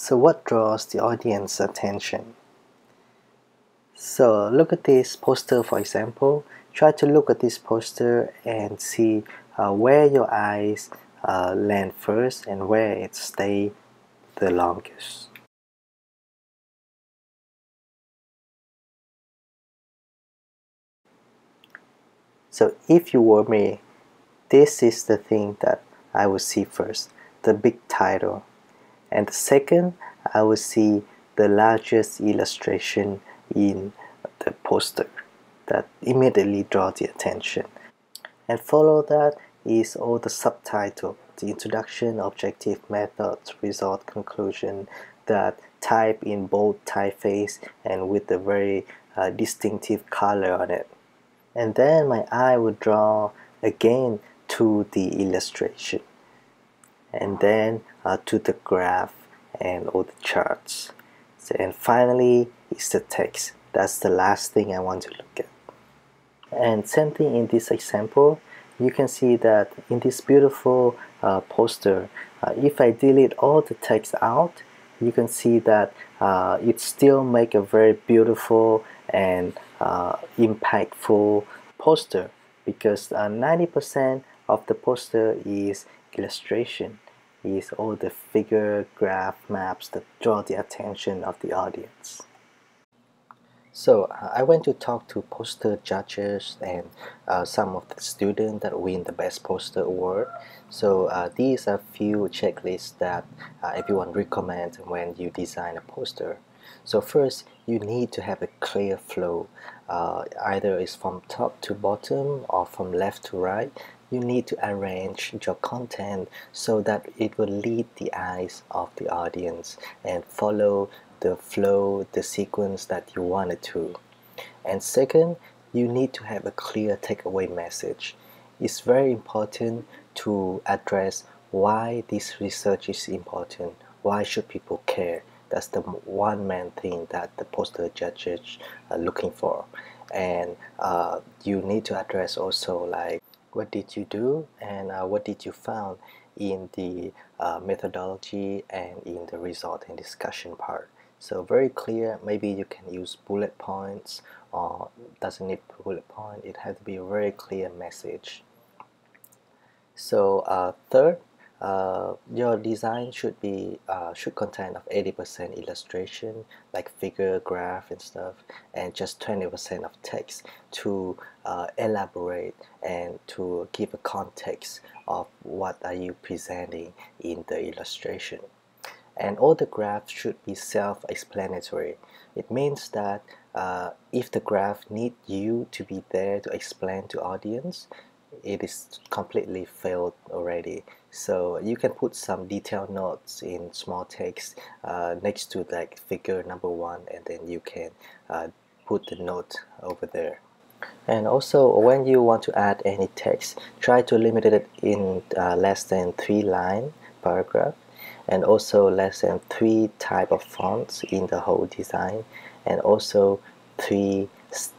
So what draws the audience attention? So look at this poster for example. Try to look at this poster and see uh, where your eyes uh, land first and where it stay the longest. So if you were me, this is the thing that I would see first, the big title. And the second, I will see the largest illustration in the poster that immediately draw the attention. And follow that is all the subtitle, the introduction, objective, methods, result, conclusion that type in bold typeface and with a very uh, distinctive color on it. And then my eye would draw again to the illustration and then uh, to the graph and all the charts. So, and finally is the text. That's the last thing I want to look at. And same thing in this example. You can see that in this beautiful uh, poster uh, if I delete all the text out you can see that uh, it still make a very beautiful and uh, impactful poster because 90% uh, of the poster is illustration is all the figure, graph, maps that draw the attention of the audience. So uh, I went to talk to poster judges and uh, some of the students that win the best poster award. So uh, these are few checklists that uh, everyone recommends when you design a poster. So first, you need to have a clear flow. Uh, either it's from top to bottom or from left to right you need to arrange your content so that it will lead the eyes of the audience and follow the flow, the sequence that you want it to. And second, you need to have a clear takeaway message. It's very important to address why this research is important. Why should people care? That's the one main thing that the poster judges are looking for. And uh, you need to address also like what did you do and uh, what did you found in the uh, methodology and in the result and discussion part? So very clear. Maybe you can use bullet points or doesn't need bullet point. It has to be a very clear message. So uh, third uh, your design should be uh, should contain of 80% illustration like figure graph and stuff and just 20% of text to uh, elaborate and to give a context of what are you presenting in the illustration. And all the graphs should be self-explanatory. It means that uh, if the graph need you to be there to explain to audience it is completely failed already so you can put some detailed notes in small text uh, next to like figure number one and then you can uh, put the note over there. And also when you want to add any text try to limit it in uh, less than three line paragraph and also less than three type of fonts in the whole design and also three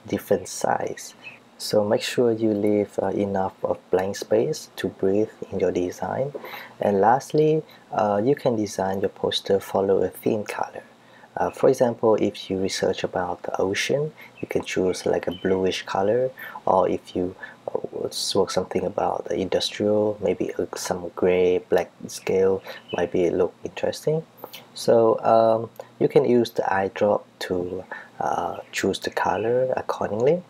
different size so make sure you leave uh, enough of blank space to breathe in your design. And lastly uh, you can design your poster follow a theme color. Uh, for example if you research about the ocean you can choose like a bluish color or if you uh, work something about the industrial maybe some gray black scale might be look interesting. So um, you can use the eyedrop to uh, choose the color accordingly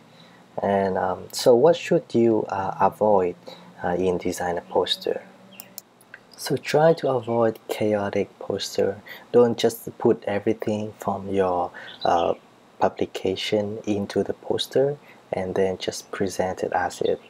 and um, so what should you uh, avoid uh, in design a poster? So try to avoid chaotic poster. Don't just put everything from your uh, publication into the poster and then just present it as it.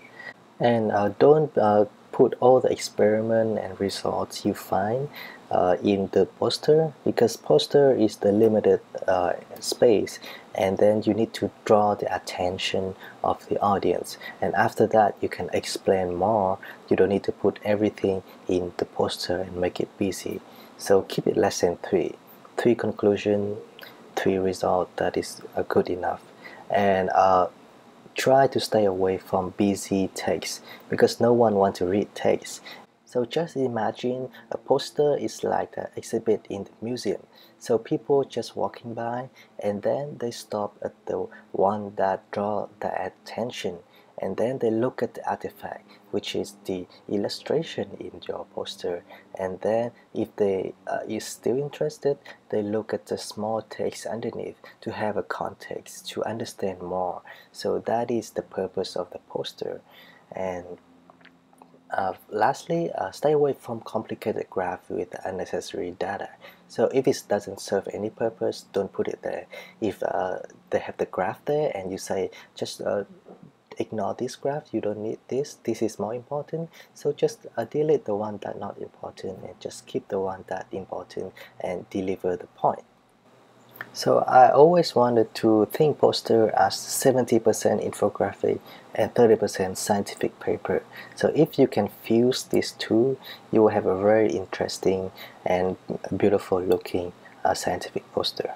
And uh, don't uh, put all the experiment and results you find uh, in the poster because poster is the limited uh, space and then you need to draw the attention of the audience. And after that you can explain more. You don't need to put everything in the poster and make it busy. So keep it less than three. Three conclusion three result that is uh, good enough. And uh, try to stay away from busy text because no one wants to read text So just imagine a poster is like an exhibit in the museum. So people just walking by and then they stop at the one that draw the attention. And then they look at the artifact which is the illustration in your poster. And then if they uh, is still interested they look at the small text underneath to have a context to understand more. So that is the purpose of the poster. And uh, lastly, uh, stay away from complicated graph with unnecessary data. So if it doesn't serve any purpose, don't put it there. If uh, they have the graph there and you say just uh, ignore this graph, you don't need this, this is more important. So just uh, delete the one that not important and just keep the one that important and deliver the point. So I always wanted to think poster as 70% infographic and 30% scientific paper. So if you can fuse these two, you will have a very interesting and beautiful looking uh, scientific poster.